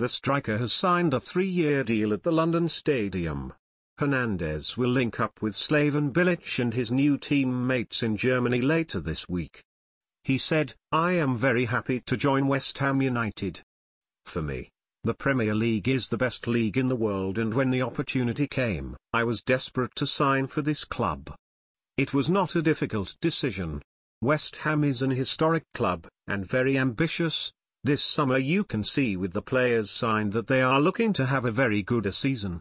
The striker has signed a three-year deal at the London Stadium. Hernandez will link up with Slaven Bilic and his new teammates in Germany later this week. He said, I am very happy to join West Ham United. For me, the Premier League is the best league in the world and when the opportunity came, I was desperate to sign for this club. It was not a difficult decision. West Ham is an historic club, and very ambitious. This summer you can see with the players signed that they are looking to have a very good a season.